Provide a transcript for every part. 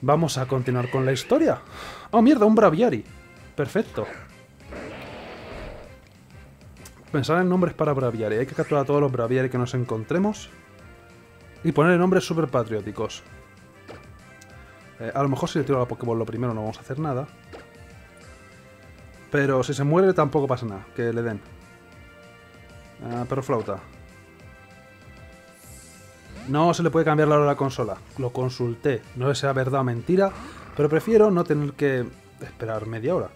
Vamos a continuar con la historia. ¡Oh, mierda! Un Braviari. Perfecto. Pensar en nombres para Braviari. Hay que capturar a todos los Braviari que nos encontremos. Y ponerle nombres súper patrióticos. Eh, a lo mejor si le tiro a la Pokéball lo primero no vamos a hacer nada. Pero si se muere tampoco pasa nada. Que le den. Ah, perro flauta. No se le puede cambiar la hora a la consola. Lo consulté. No sé si sea verdad o mentira. Pero prefiero no tener que esperar media hora.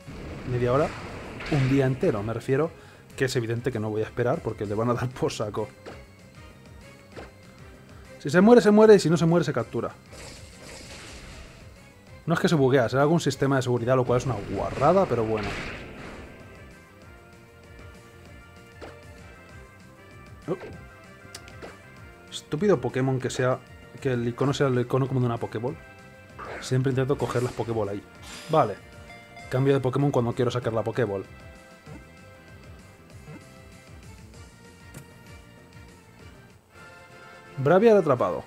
Media hora, un día entero. Me refiero que es evidente que no voy a esperar porque le van a dar por saco. Si se muere, se muere y si no se muere, se captura. No es que se buguea, será algún sistema de seguridad, lo cual es una guarrada, pero bueno. Oh. Estúpido Pokémon que sea... Que el icono sea el icono como de una Pokéball. Siempre intento coger las Pokéball ahí. Vale. Cambio de Pokémon cuando quiero sacar la Pokéball. Braviar atrapado.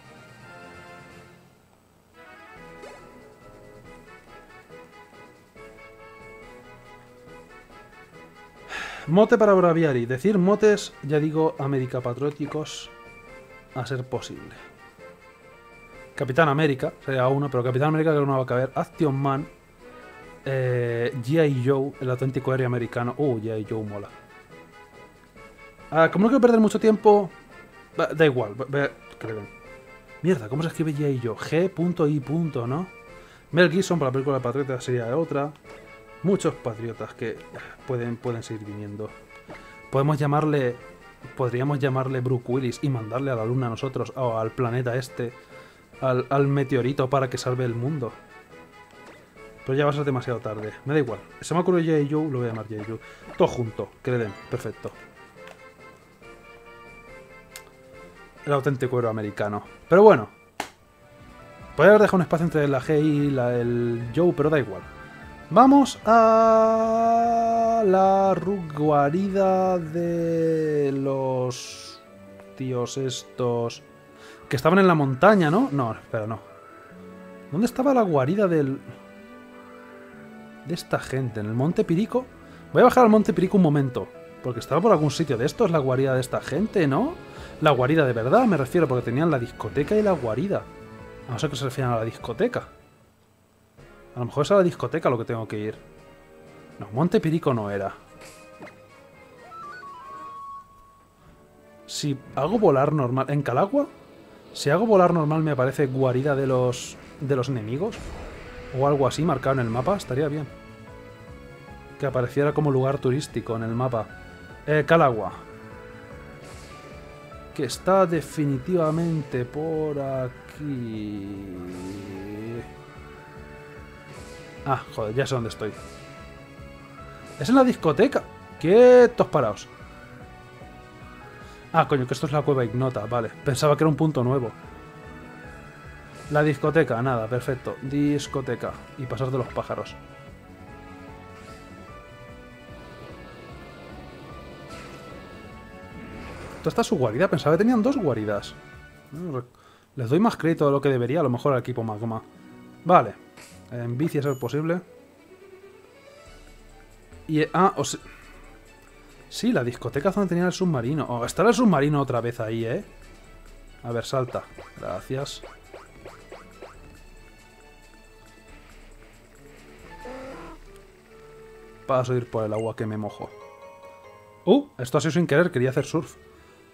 Mote para Braviari. Decir motes, ya digo, América patrióticos a ser posible. Capitán América, sería uno, pero Capitán América que no va a caber. Action Man. Eh, G.I. Joe, el auténtico aéreo americano. Uh, G.I. Joe mola. Ah, como no quiero perder mucho tiempo, da igual, creo. Mierda, ¿cómo se escribe G.I. Joe? G.I. ¿no? Mel Gibson para la película Patriota sería otra. Muchos patriotas que pueden, pueden seguir viniendo. Podemos llamarle. Podríamos llamarle Brooke Willis y mandarle a la luna a nosotros, o al planeta este, al, meteorito para que salve el mundo. Pero ya va a ser demasiado tarde. Me da igual. Se me ocurrió J. Joe, lo voy a llamar J. Joe. Todo junto, que le den. Perfecto. El auténtico héroe americano. Pero bueno. Podría haber dejado un espacio entre la G y la, el Joe, pero da igual. Vamos a la guarida de los tíos estos que estaban en la montaña, ¿no? No, espera, no. ¿Dónde estaba la guarida del de esta gente? ¿En el Monte Pirico? Voy a bajar al Monte Pirico un momento, porque estaba por algún sitio de estos la guarida de esta gente, ¿no? La guarida de verdad, me refiero, porque tenían la discoteca y la guarida. A no ser que se refieran a la discoteca. A lo mejor es a la discoteca lo que tengo que ir. No, Monte Pirico no era. Si hago volar normal... ¿En Calagua? Si hago volar normal me aparece guarida de los... de los enemigos. O algo así marcado en el mapa, estaría bien. Que apareciera como lugar turístico en el mapa. Eh, Calagua. Que está definitivamente por aquí... Ah, joder, ya sé dónde estoy. Es en la discoteca. Quietos paraos. Ah, coño, que esto es la cueva ignota. Vale, pensaba que era un punto nuevo. La discoteca, nada, perfecto. Discoteca. Y pasar de los pájaros. ¿Esto está su guarida? Pensaba que tenían dos guaridas. Les doy más crédito de lo que debería, a lo mejor al equipo Magma. Vale. En bici a ser posible. Y... Ah, o sea... Sí, la discoteca donde tenía el submarino. Oh, estará el submarino otra vez ahí, ¿eh? A ver, salta. Gracias. Paso ir por el agua que me mojo. ¡Uh! Esto ha sido sin querer, quería hacer surf.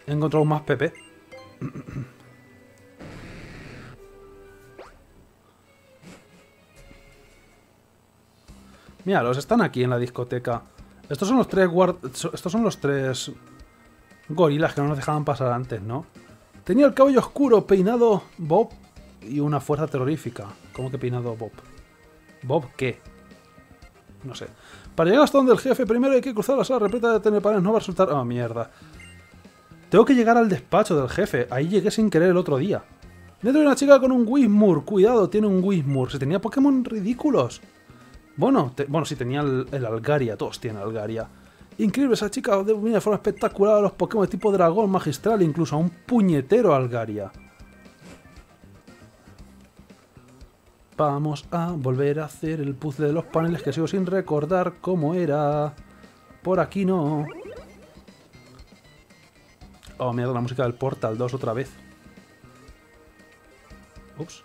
He encontrado más PP. Mira, los están aquí en la discoteca. Estos son los tres guard... Estos son los tres gorilas que no nos dejaban pasar antes, ¿no? Tenía el cabello oscuro, peinado Bob y una fuerza terrorífica. ¿Cómo que peinado Bob? ¿Bob qué? No sé. Para llegar hasta donde el jefe, primero hay que cruzar la sala repleta de tenepanes. No va a resultar... ¡Ah, mierda! Tengo que llegar al despacho del jefe. Ahí llegué sin querer el otro día. Dentro hay una chica con un Wismur. Cuidado, tiene un Wismur. Se tenía Pokémon ridículos. Bueno, bueno, sí, tenía el, Algaria, todos tienen Algaria. Increíble, esa chica domina de forma espectacular a los Pokémon de tipo dragón magistral, incluso a un puñetero Algaria. Vamos a volver a hacer el puzzle de los paneles que sigo sin recordar cómo era. Por aquí no. Oh, mierda, la música del Portal 2 otra vez. Ups.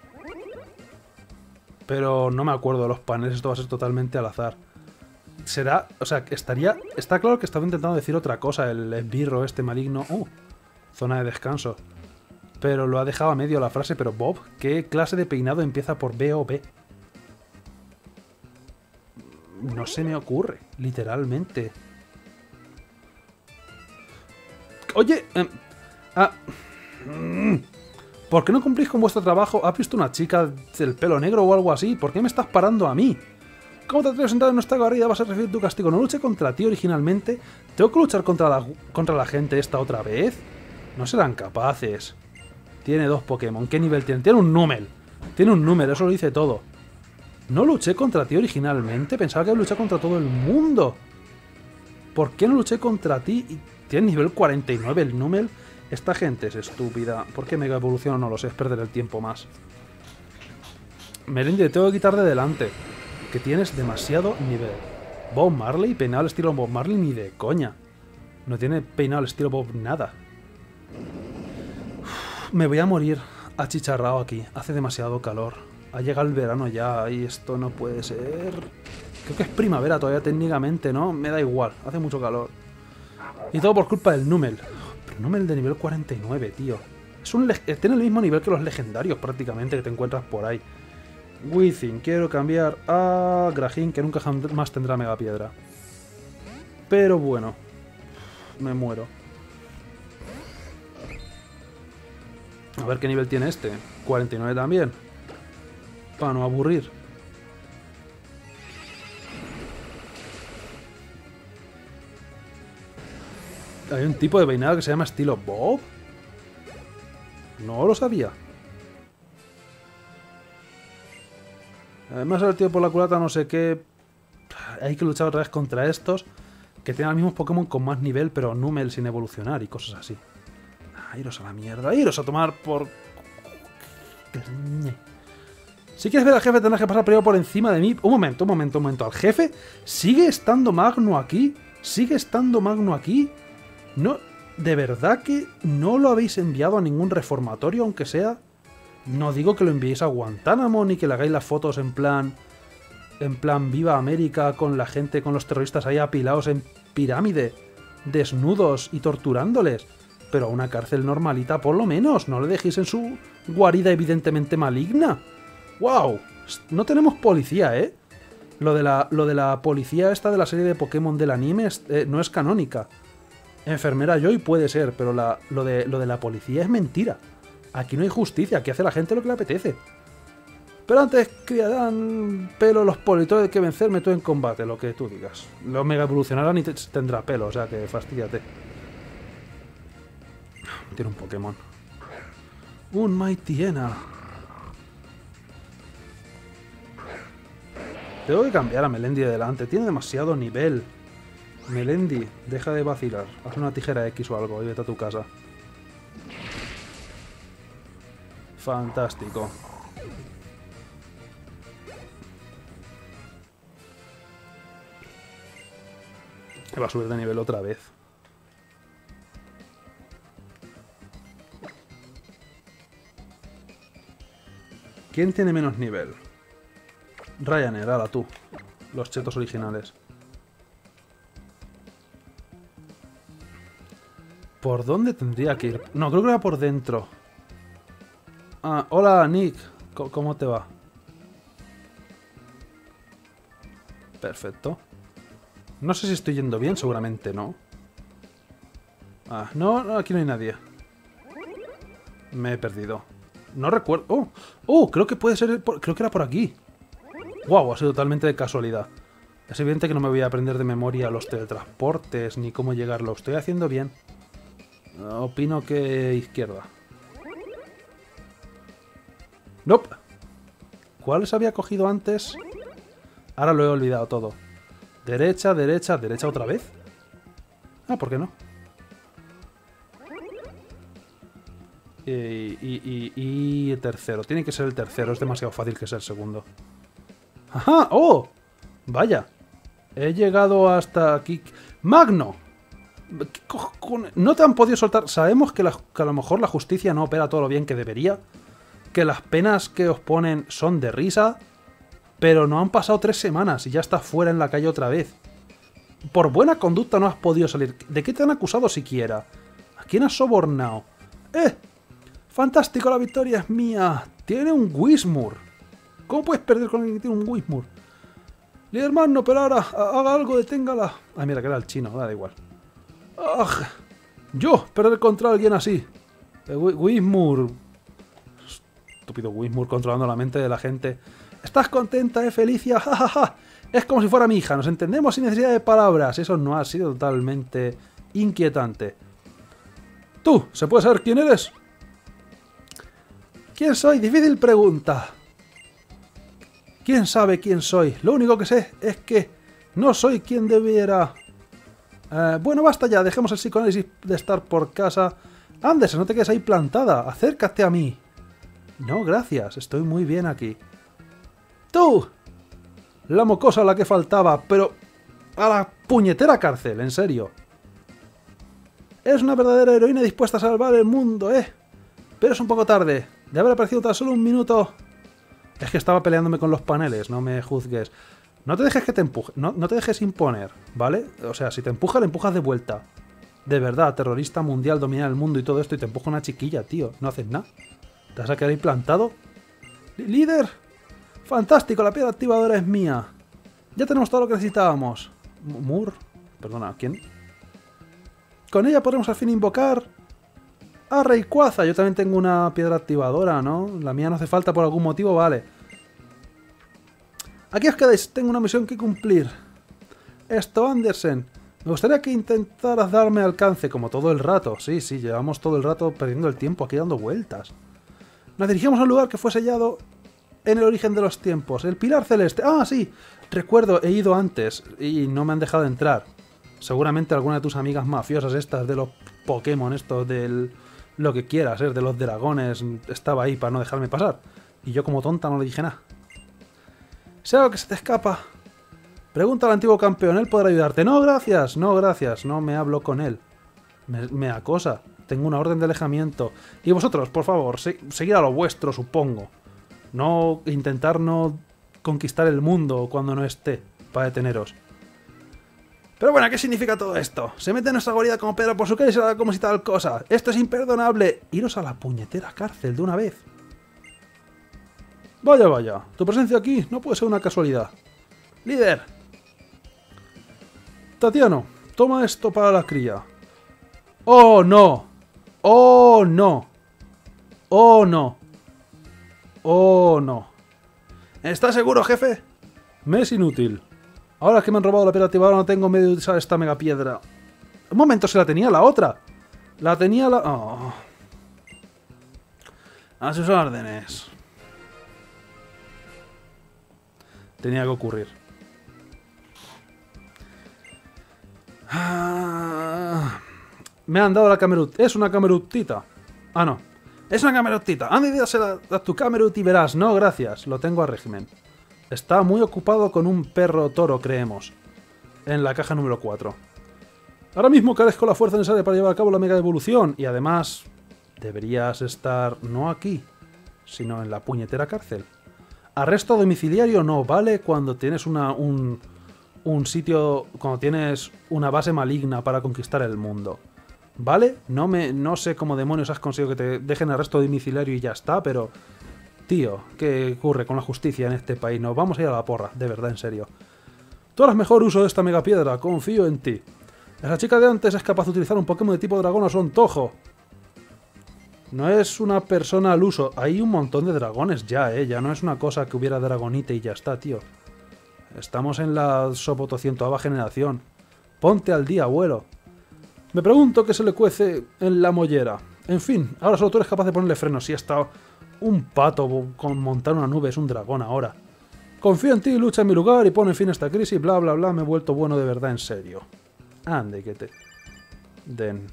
Pero no me acuerdo de los paneles, esto va a ser totalmente al azar. Será, o sea, estaría... Está claro que estaba intentando decir otra cosa, el esbirro este maligno. Uh, zona de descanso. Pero lo ha dejado a medio la frase, pero Bob, ¿qué clase de peinado empieza por B o B? No se me ocurre, literalmente. Oye, eh, ah, mm, ¿por qué no cumplís con vuestro trabajo? ¿Has visto una chica del pelo negro o algo así? ¿Por qué me estás parando a mí? ¿Cómo te atreves a entrar en nuestra guarida? ¿Vas a recibir tu castigo? ¿No luché contra ti originalmente? ¿Tengo que luchar contra la, contra la gente esta otra vez? No serán capaces. Tiene dos Pokémon. ¿Qué nivel tiene? Tiene un número. Tiene un número, eso lo dice todo. No luché contra ti originalmente. Pensaba que luchado contra todo el mundo. ¿Por qué no luché contra ti? Tiene nivel 49 el número. Esta gente es estúpida. ¿Por qué Mega Evolución no lo sé? Es perder el tiempo más. Merengue, te tengo que quitar de delante que tienes demasiado nivel. Bob Marley, peinado estilo Bob Marley, ni de coña. No tiene peinado estilo Bob nada. me voy a morir achicharrado aquí. Hace demasiado calor. Ha llegado el verano ya y esto no puede ser... Creo que es primavera todavía técnicamente, ¿no? Me da igual. Hace mucho calor. Y todo por culpa del Numel. Pero Numel de nivel 49, tío. Es un tiene el mismo nivel que los legendarios prácticamente que te encuentras por ahí. Within, quiero cambiar a Grajin, que nunca más tendrá Mega Piedra. Pero bueno, me muero. A ver qué nivel tiene este. 49 también. Para no aburrir. Hay un tipo de peinado que se llama estilo Bob. No lo sabía. Además, el tío por la culata, no sé qué. Hay que luchar otra vez contra estos que tienen los mismos Pokémon con más nivel, pero Numel sin evolucionar y cosas así. Ah, iros a la mierda, iros a tomar por. Si quieres ver al jefe, tendrás que pasar primero por encima de mí. Un momento, un momento, un momento. ¿Al jefe? ¿Sigue estando Magno aquí? ¿Sigue estando Magno aquí? No. ¿De verdad que no lo habéis enviado a ningún reformatorio, aunque sea? No digo que lo enviéis a Guantánamo ni que le hagáis las fotos en plan. En plan Viva América con la gente, con los terroristas ahí apilados en pirámide, desnudos y torturándoles. Pero a una cárcel normalita por lo menos, no le dejéis en su guarida evidentemente maligna. ¡Wow! No tenemos policía, ¿eh? Lo de la, lo de la policía esta de la serie de Pokémon del anime eh, no es canónica. Enfermera Joy puede ser, pero lo, de, lo de la policía es mentira. Aquí no hay justicia, aquí hace la gente lo que le apetece. Pero antes criarán pelo los politos de que vencerme tú en combate, lo que tú digas. Los mega evolucionarán y tendrá pelo, o sea que fastidiate. Tiene un Pokémon. Un Mightyena. Tengo que cambiar a Melendi de delante. Tiene demasiado nivel. Melendi, deja de vacilar. Haz una tijera X o algo y vete a tu casa. Fantástico. Va a subir de nivel otra vez. ¿Quién tiene menos nivel? Ryanair, ala tú. Los chetos originales. ¿Por dónde tendría que ir? No, creo que era por dentro. Ah, hola Nick, ¿cómo te va? Perfecto. No sé si estoy yendo bien, seguramente no. Ah, no, no, aquí no hay nadie. Me he perdido. No recuerdo... ¡Oh! ¡Oh! Creo que puede ser... Creo que era por aquí. ¡Wow! Ha sido totalmente de casualidad. Es evidente que no me voy a aprender de memoria los teletransportes ni cómo llegar. Lo estoy haciendo bien. Opino que izquierda. Nope. ¿Cuáles había cogido antes? Ahora lo he olvidado todo. Derecha, derecha, derecha otra vez. Ah, ¿por qué no? y, y- y tercero. Tiene que ser el tercero, es demasiado fácil que sea el segundo. ¡Ajá! ¡Oh! Vaya. He llegado hasta aquí. ¡Magno! ¿Qué cojones? No te han podido soltar. Sabemos que, a lo mejor la justicia no opera todo lo bien que debería. Que las penas que os ponen son de risa. Pero no han pasado tres semanas y ya estás fuera en la calle otra vez. Por buena conducta no has podido salir. ¿De qué te han acusado siquiera? ¿A quién has sobornado? ¡Eh! ¡Fantástico! La victoria es mía. Tiene un Wismur. ¿Cómo puedes perder con alguien que tiene un Wismur? Líder Magno, pero ahora ha- haga algo, deténgala. Ah, mira, que era el chino, da igual. ¡Ah! Yo, perder contra alguien así. Eh, Wi- Wismur. Estúpido Wismur controlando la mente de la gente. ¿Estás contenta, eh, Felicia? ¡Ja, ja, ja! Es como si fuera mi hija, nos entendemos sin necesidad de palabras. Eso no ha sido totalmente inquietante. Tú, ¿se puede saber quién eres? ¿Quién soy? Difícil pregunta. ¿Quién sabe quién soy? Lo único que sé es que no soy quien debiera... Eh, bueno, basta ya, dejemos el psicoanálisis de estar por casa. Anderson, no te quedes ahí plantada, acércate a mí. No, gracias, estoy muy bien aquí. ¡Tú! La mocosa a la que faltaba, pero... A la puñetera cárcel, en serio. Es una verdadera heroína dispuesta a salvar el mundo, ¿eh? Pero es un poco tarde. De haber aparecido tan solo un minuto... Es que estaba peleándome con los paneles, no me juzgues. No te dejes que te empuje, no, no te dejes imponer, ¿vale? O sea, si te empuja, le empujas de vuelta. De verdad, terrorista mundial, dominar el mundo y todo esto, y te empuja una chiquilla, tío. No haces nada. ¿Te vas a quedar ahí plantado? ¡Líder! ¡Fantástico! La piedra activadora es mía. Ya tenemos todo lo que necesitábamos. Mur. Perdona, ¿quién? Con ella podremos al fin invocar a Rayquaza. Yo también tengo una piedra activadora, ¿no? La mía no hace falta por algún motivo, vale. Aquí os quedáis, tengo una misión que cumplir. Esto, Andersen. Me gustaría que intentaras darme alcance, como todo el rato. Sí, sí, llevamos todo el rato perdiendo el tiempo aquí dando vueltas. Nos dirigimos a un lugar que fue sellado en el origen de los tiempos. El Pilar Celeste. Ah, sí. Recuerdo, he ido antes y no me han dejado entrar. Seguramente alguna de tus amigas mafiosas estas de los Pokémon, estos del... Lo que quieras, ¿eh? de los dragones, estaba ahí para no dejarme pasar. Y yo como tonta no le dije nada. Sé algo que se te escapa. Pregunta al antiguo campeón, él podrá ayudarte. No, gracias, no, gracias, no me hablo con él. Me, acosa. Tengo una orden de alejamiento. Y vosotros, por favor, se- a lo vuestro, supongo. No intentar no conquistar el mundo cuando no esté para deteneros. Pero bueno, ¿qué significa todo esto? Se mete en nuestra guarida como Pedro por su cara y se como si tal cosa. Esto es imperdonable. Iros a la puñetera cárcel de una vez. Vaya, vaya. Tu presencia aquí no puede ser una casualidad. Líder. Tatiano, toma esto para la cría. ¡Oh, no! ¡Oh, no! ¡Oh, no! ¡Oh, no! ¿Estás seguro, jefe? Me es inútil. Ahora que me han robado la piedra activadora no tengo medio de usar esta mega piedra. Un momento, se la tenía la otra. La tenía la... Oh. A sus órdenes. Tenía que ocurrir. Ah, me han dado la camerut. Es una camerutita. Ah, no. Es una camerutita. Anda y dígasela a tu camerut y verás. No, gracias. Lo tengo a régimen. Está muy ocupado con un perro toro, creemos. En la caja número 4. Ahora mismo carezco la fuerza necesaria para llevar a cabo la mega evolución. Y además, deberías estar no aquí, sino en la puñetera cárcel. Arresto domiciliario no vale cuando tienes una, un, un sitio, cuando tienes una base maligna para conquistar el mundo. ¿Vale? No, me, no sé cómo demonios has conseguido que te dejen arresto domiciliario y ya está, pero... Tío, ¿qué ocurre con la justicia en este país? Nos vamos a ir a la porra, de verdad, en serio. Tú harás mejor uso de esta mega piedra, confío en ti. Esa chica de antes es capaz de utilizar un Pokémon de tipo dragón a su antojo. No es una persona al uso. Hay un montón de dragones ya, ¿eh? Ya no es una cosa que hubiera dragonite y ya está, tío. Estamos en la sopotocientoava generación. Ponte al día, abuelo. Me pregunto qué se le cuece en la mollera. En fin, ahora solo tú eres capaz de ponerle freno. Si hasta un pato con montar una nube es un dragón ahora. Confío en ti, lucha en mi lugar y pone fin a esta crisis, bla bla bla, me he vuelto bueno de verdad en serio. Ande, que te... Den.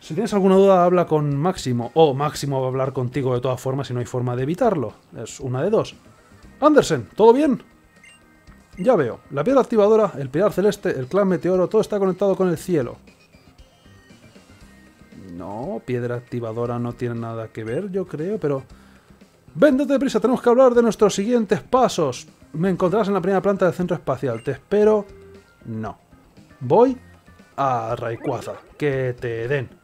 Si tienes alguna duda, habla con Máximo. O Máximo va a hablar contigo de todas formas y no hay forma de evitarlo. Es una de dos. Andersen, ¿todo bien? Ya veo. La piedra activadora, el pilar celeste, el clan meteoro, todo está conectado con el cielo. No, piedra activadora no tiene nada que ver, yo creo, pero... Véndete prisa, tenemos que hablar de nuestros siguientes pasos. Me encontrarás en la primera planta del centro espacial. Te espero... No. Voy a Rayquaza. Que te den.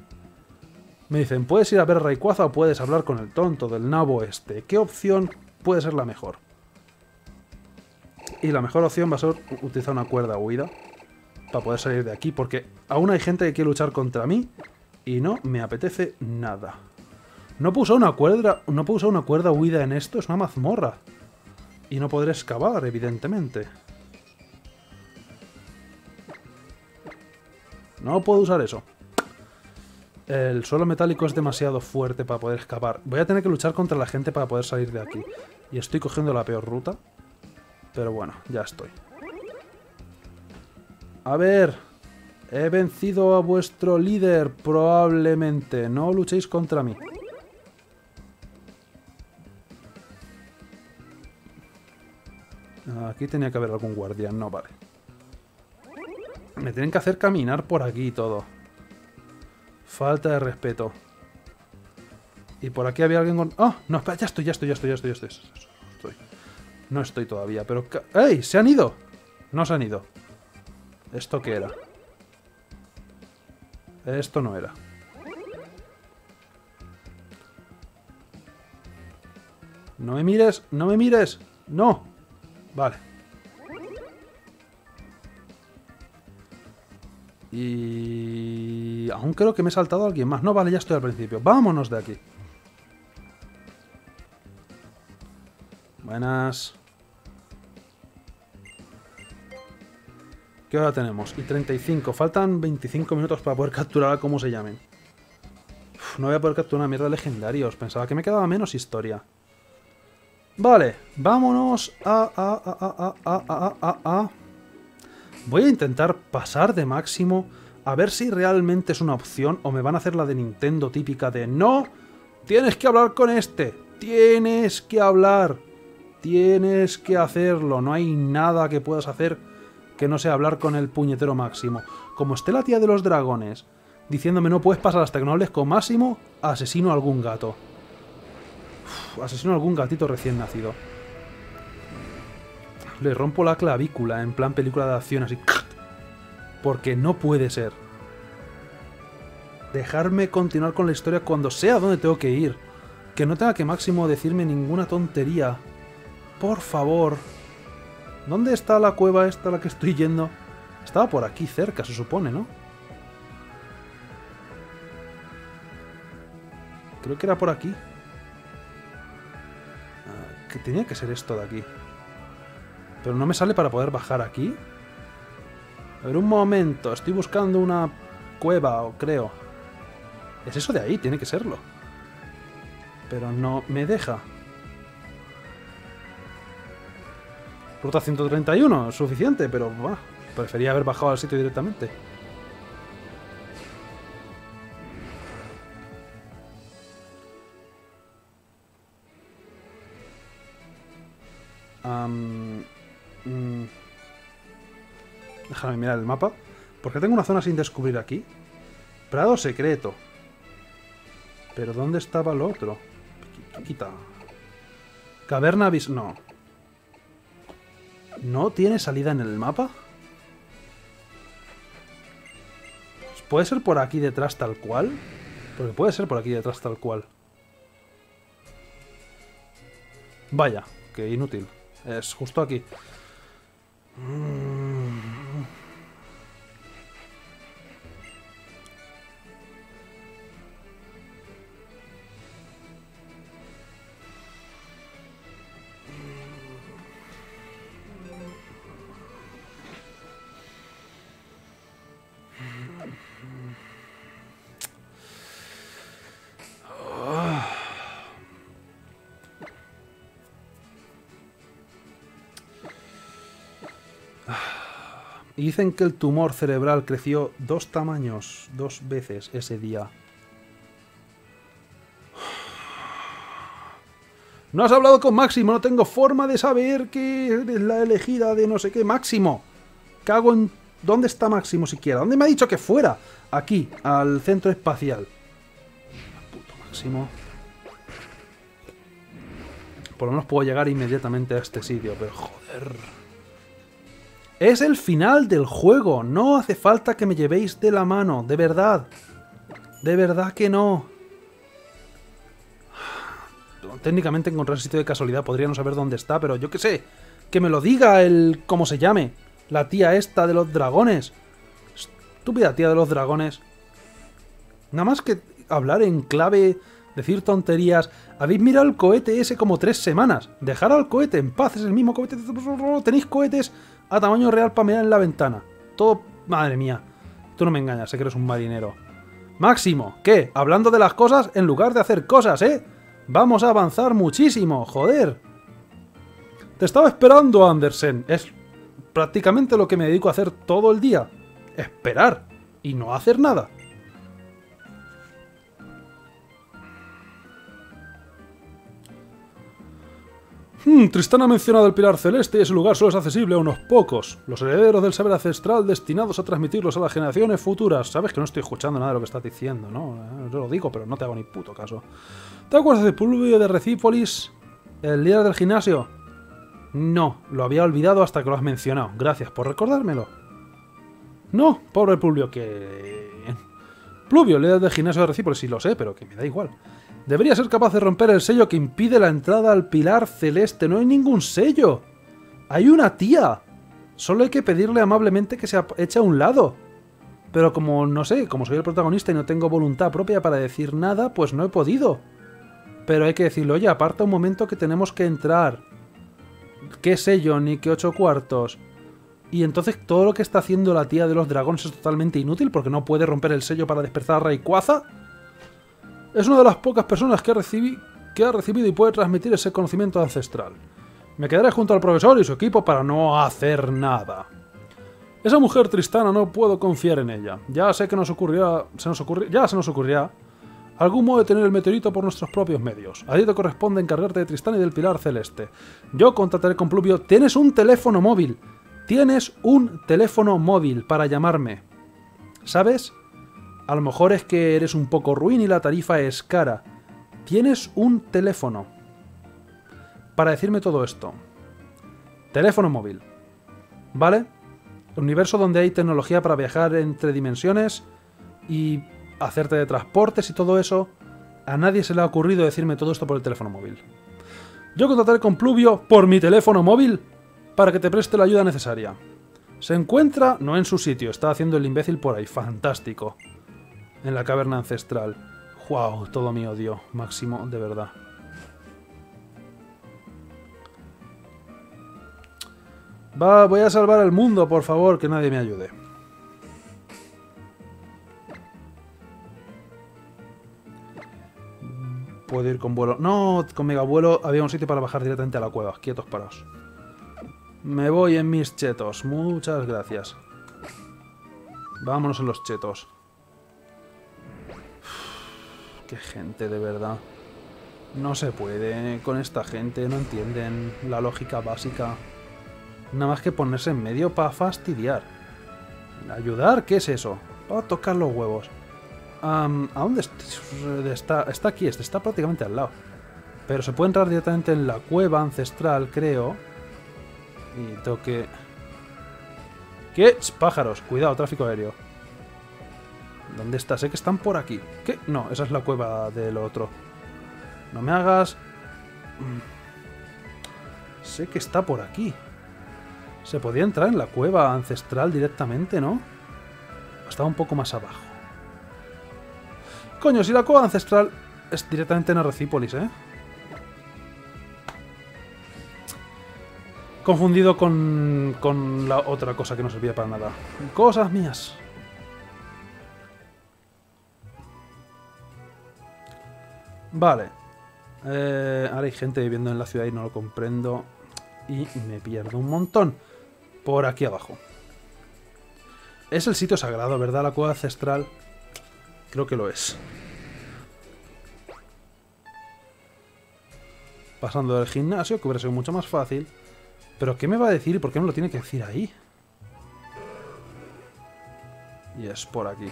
Me dicen, puedes ir a ver a Rayquaza o puedes hablar con el tonto del nabo este. ¿Qué opción puede ser la mejor? Y la mejor opción va a ser utilizar una cuerda huida para poder salir de aquí, porque aún hay gente que quiere luchar contra mí y no me apetece nada. No puedo una cuerda, no puedo usar una cuerda huida en esto, es una mazmorra. Y no podré excavar, evidentemente. No puedo usar eso. El suelo metálico es demasiado fuerte para poder escapar. Voy a tener que luchar contra la gente para poder salir de aquí. Y estoy cogiendo la peor ruta. Pero bueno, ya estoy. A ver. He vencido a vuestro líder, probablemente. No luchéis contra mí. Aquí tenía que haber algún guardián. No, vale. Me tienen que hacer caminar por aquí todo. Falta de respeto. Y por aquí había alguien con... ¡Ah! no, ya estoy, ya estoy, ya estoy, ya estoy, ya estoy. No estoy todavía, pero... ¡Ey! ¿Se han ido? No se han ido. ¿Esto qué era? Esto no era. No me mires, no me mires. No. Vale. Y... Aún creo que me he saltado a alguien más. No, vale, ya estoy al principio. Vámonos de aquí. Buenas. ¿Qué hora tenemos? Y 35. Faltan 25 minutos para poder capturar a cómo se llamen. no voy a poder capturar una mierda de legendarios. Pensaba que me quedaba menos historia. Vale, vámonos Voy a intentar pasar de máximo a ver si realmente es una opción o me van a hacer la de Nintendo típica de no, tienes que hablar con este, tienes que hablar, tienes que hacerlo, no hay nada que puedas hacer que no sea hablar con el puñetero máximo. Como esté la tía de los dragones diciéndome no puedes pasar hasta que no hables con máximo, asesino a algún gato asesino a algún gatito recién nacido. Le rompo la clavícula en plan película de acción así. Porque no puede ser. Dejarme continuar con la historia cuando sea donde tengo que ir. Que no tenga que Máximo decirme ninguna tontería. Por favor. ¿Dónde está la cueva esta a la que estoy yendo? Estaba por aquí cerca, se supone, ¿no? Creo que era por aquí tenía que ser esto de aquí. Pero no me sale para poder bajar aquí. A ver, un momento. Estoy buscando una cueva, o creo. Es eso de ahí, tiene que serlo. Pero no me deja. Ruta 131, suficiente, pero prefería haber bajado al sitio directamente. Mapa. Porque tengo una zona sin descubrir aquí. Prado secreto. Pero ¿dónde estaba el otro? Quita. Caverna vis... No. ¿No tiene salida en el mapa? ¿Puede ser por aquí detrás tal cual? Porque puede ser por aquí detrás tal cual. Vaya, que inútil. Es justo aquí. Dicen que el tumor cerebral creció dos tamaños, dos veces ese día. No has hablado con Máximo, no tengo forma de saber que eres la elegida de no sé qué. Máximo, cago en... ¿Dónde está Máximo siquiera? ¿Dónde me ha dicho que fuera? Aquí, al centro espacial. Puto Máximo. Por lo menos puedo llegar inmediatamente a este sitio, pero joder... Es el final del juego. No hace falta que me llevéis de la mano, de verdad. De verdad que no. Técnicamente encontrar el sitio de casualidad podría no saber dónde está, pero yo qué sé. Que me lo diga el... ¿Cómo se llame? La tía esta de los dragones. Estúpida tía de los dragones. Nada más que hablar en clave, decir tonterías. Habéis mirado el cohete ese como tres semanas. Dejar al cohete en paz, es el mismo cohete. Tenéis cohetes a tamaño real para mirar en la ventana. Todo... Madre mía. Tú no me engañas, sé que eres un marinero. Máximo, ¿qué? Hablando de las cosas en lugar de hacer cosas, ¿eh? Vamos a avanzar muchísimo, joder. Te estaba esperando, Andersen. Es prácticamente lo que me dedico a hacer todo el día. Esperar y no hacer nada. Hmm, Tristán ha mencionado el Pilar Celeste y ese lugar solo es accesible a unos pocos. Los herederos del saber ancestral destinados a transmitirlos a las generaciones futuras. Sabes que no estoy escuchando nada de lo que estás diciendo, ¿no? Eh, yo lo digo, pero no te hago ni puto caso. ¿Te acuerdas de Pulvio de Recípolis? ¿El líder del gimnasio? No, lo había olvidado hasta que lo has mencionado. Gracias por recordármelo. No, pobre Pulvio, que... Pluvio, líder del gimnasio de Recípolis, sí lo sé, pero que me da igual. Debería ser capaz de romper el sello que impide la entrada al pilar celeste. No hay ningún sello. Hay una tía. Solo hay que pedirle amablemente que se eche a un lado. Pero como, no sé, como soy el protagonista y no tengo voluntad propia para decir nada, pues no he podido. Pero hay que decirle, oye, aparta un momento que tenemos que entrar. ¿Qué sello? Ni que ocho cuartos. Y entonces todo lo que está haciendo la tía de los dragones es totalmente inútil porque no puede romper el sello para despertar a Rayquaza. Es una de las pocas personas que, ha recibido y puede transmitir ese conocimiento ancestral. Me quedaré junto al profesor y su equipo para no hacer nada. Esa mujer tristana no puedo confiar en ella. Ya sé que nos ocurrirá, se nos ocurrirá, ya se nos ocurrirá algún modo de tener el meteorito por nuestros propios medios. A ti te corresponde encargarte de Tristán y del Pilar Celeste. Yo contactaré con Pluvio. Tienes un teléfono móvil. Tienes un teléfono móvil para llamarme. ¿Sabes? A lo mejor es que eres un poco ruin y la tarifa es cara. Tienes un teléfono. Para decirme todo esto. Teléfono móvil. ¿Vale? Universo donde hay tecnología para viajar entre dimensiones y hacerte de transportes y todo eso. A nadie se le ha ocurrido decirme todo esto por el teléfono móvil. Yo contrataré con Pluvio por mi teléfono móvil para que te preste la ayuda necesaria. Se encuentra no en su sitio, está haciendo el imbécil por ahí. Fantástico en la caverna ancestral. ¡Wow! Todo mi odio, máximo, de verdad. Va, voy a salvar al mundo, por favor, que nadie me ayude. Puedo ir con vuelo. No, con megavuelo había un sitio para bajar directamente a la cueva. Quietos paraos. Me voy en mis chetos. Muchas gracias. Vámonos en los chetos. Qué gente, de verdad. No se puede con esta gente, no entienden la lógica básica. Nada más que ponerse en medio para fastidiar. ¿Ayudar? ¿Qué es eso? Para tocar los huevos. ¿A dónde está? Está aquí, este está prácticamente al lado. Pero se puede entrar directamente en la cueva ancestral, creo. Y tengo que... ¿Qué? Pájaros, cuidado, tráfico aéreo. ¿Dónde está? Sé que están por aquí. ¿Qué? No, esa es la cueva del otro. No me hagas... Mm. Sé que está por aquí. Se podía entrar en la cueva ancestral directamente, ¿no? Estaba un poco más abajo. Coño, si la cueva ancestral es directamente en Arrecípolis, ¿eh? Confundido con, con la otra cosa que no servía para nada. Cosas mías. Vale. Eh, ahora hay gente viviendo en la ciudad y no lo comprendo. Y me pierdo un montón. Por aquí abajo. Es el sitio sagrado, ¿verdad? La cueva ancestral. Creo que lo es. pasando del gimnasio, que hubiera sido mucho más fácil. Pero ¿qué me va a decir y por qué me lo tiene que decir ahí? Y es por aquí.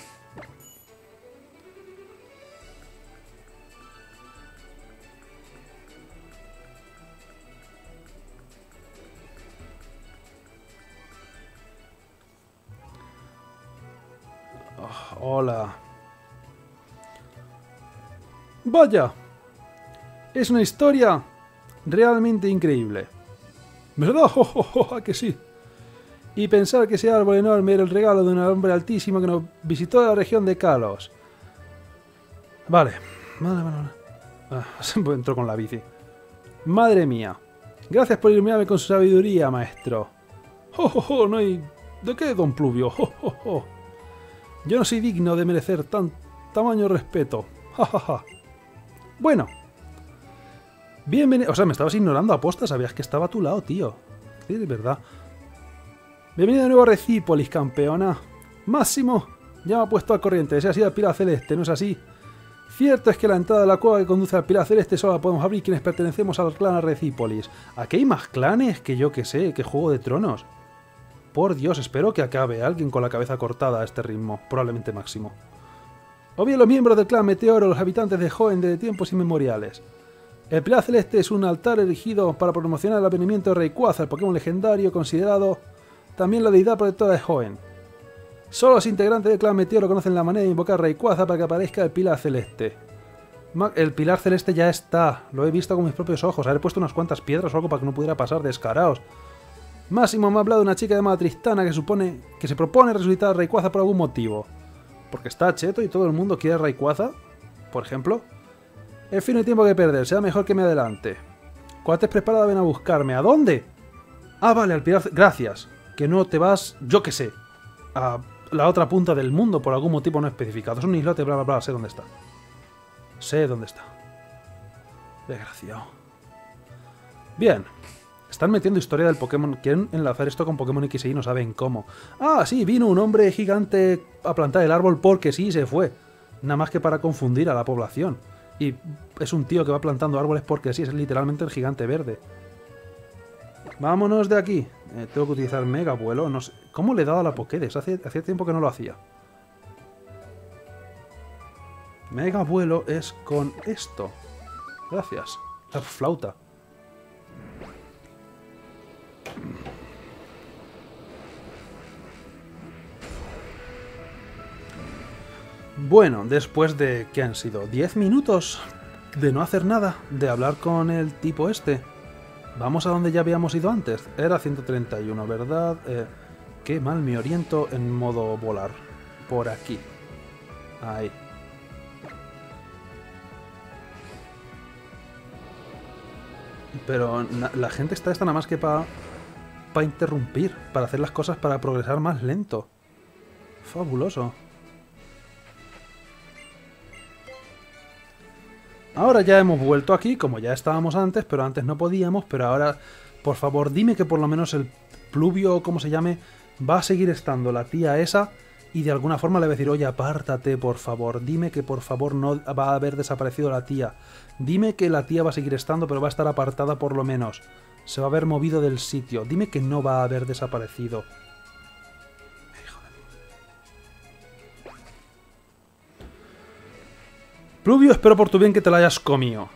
Oh, hola. Vaya. Es una historia realmente increíble. ¿Verdad? ¡Oh, que sí! Y pensar que ese árbol enorme era el regalo de un hombre altísimo que nos visitó la región de Kalos. Vale. Vale, vale, vale. Ah, entró con la bici. Madre mía. Gracias por iluminarme con su sabiduría, maestro. ¡Oh, oh, oh! No hay... ¿De qué, don Pluvio? ¡Oh, oh, oh! Yo no soy digno de merecer tan tamaño respeto. ¡Ja! Bueno. Bienvenido... O sea, me estabas ignorando aposta. Sabías que estaba a tu lado, tío. Sí, de verdad. Bienvenido de nuevo a Recípolis, campeona. Máximo, ya me ha puesto al corriente. Se ha sido el Pilar Celeste, ¿no es así? Cierto es que la entrada de la cueva que conduce al Pilar Celeste solo la podemos abrir quienes pertenecemos al clan Recípolis. Aquí hay más clanes que yo que sé, que Juego de Tronos. Por Dios, espero que acabe alguien con la cabeza cortada a este ritmo, probablemente máximo. O bien los miembros del clan Meteoro, los habitantes de Joen de tiempos inmemoriales. El Pilar Celeste es un altar erigido para promocionar el avenimiento de Rayquaza, el Pokémon legendario considerado también la deidad protectora de Joen. Solo los integrantes del clan Meteoro conocen la manera de invocar Rayquaza para que aparezca el Pilar Celeste. El Pilar Celeste ya está, lo he visto con mis propios ojos, haber puesto unas cuantas piedras o algo para que no pudiera pasar descaraos. Máximo me ha hablado de una chica llamada Tristana que supone que se propone resucitar a Rayquaza por algún motivo porque está cheto y todo el mundo quiere Rayquaza, por ejemplo. En fin, no hay tiempo que perder, sea mejor que me adelante. Cuando estés preparada, ven a buscarme. ¿A dónde? Ah, vale, al pilar... Gracias. Que no te vas, yo qué sé, a la otra punta del mundo por algún motivo no especificado. Es un islote, bla, bla, bla, sé dónde está. Sé dónde está. Desgraciado. Bien, están metiendo historia del Pokémon. Quieren enlazar esto con Pokémon X y no saben cómo. Ah, sí, vino un hombre gigante a plantar el árbol porque sí se fue. Nada más que para confundir a la población. Y es un tío que va plantando árboles porque sí, es literalmente el gigante verde. Vámonos de aquí. Eh, tengo que utilizar Mega Vuelo. No sé. ¿Cómo le he dado a la Pokédex? Hace, tiempo que no lo hacía. Mega Vuelo es con esto. Gracias. La flauta. Bueno, después de que han sido 10 minutos de no hacer nada, de hablar con el tipo este, vamos a donde ya habíamos ido antes. Era 131, ¿verdad? Eh, qué mal me oriento en modo volar. Por aquí. Ahí. Pero la gente está esta nada más que para para interrumpir, para hacer las cosas para progresar más lento. Fabuloso. Ahora ya hemos vuelto aquí, como ya estábamos antes, pero antes no podíamos, pero ahora, por favor, dime que por lo menos el pluvio o como se llame, va a seguir estando la tía esa y de alguna forma le va a decir, oye, apártate, por favor, dime que por favor no va a haber desaparecido la tía. Dime que la tía va a seguir estando, pero va a estar apartada por lo menos se va a haber movido del sitio. Dime que no va a haber desaparecido. Pluvio, espero por tu bien que te la hayas comido.